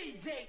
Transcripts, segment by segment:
DJ.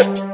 you